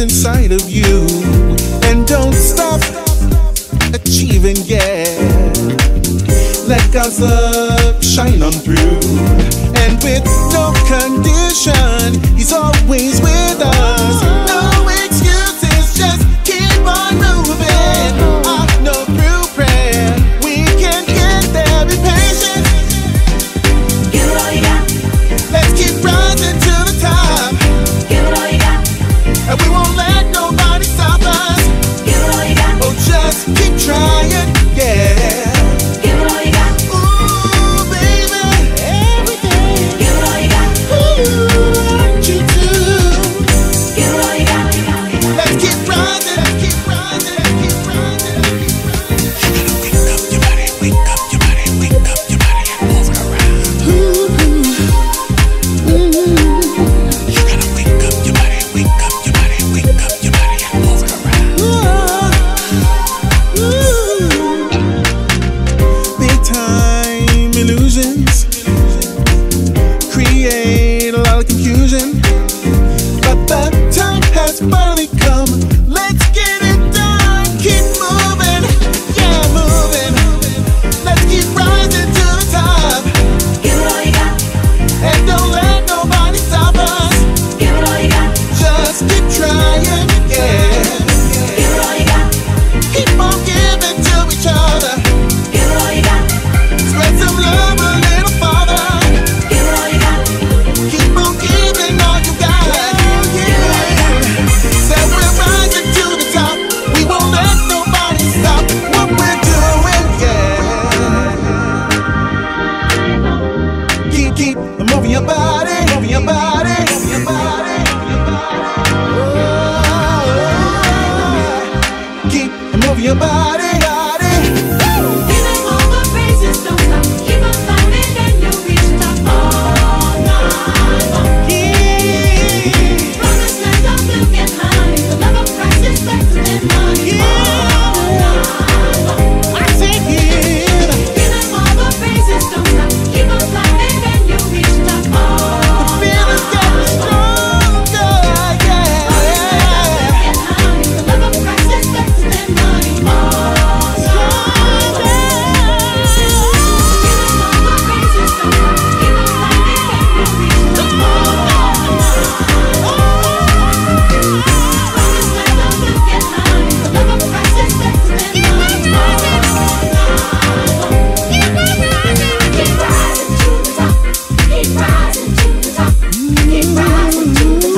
inside of you. And don't stop achieving, yeah. Let God's love shine on through. And with no condition, He's always with move your body, keep moving your body. you.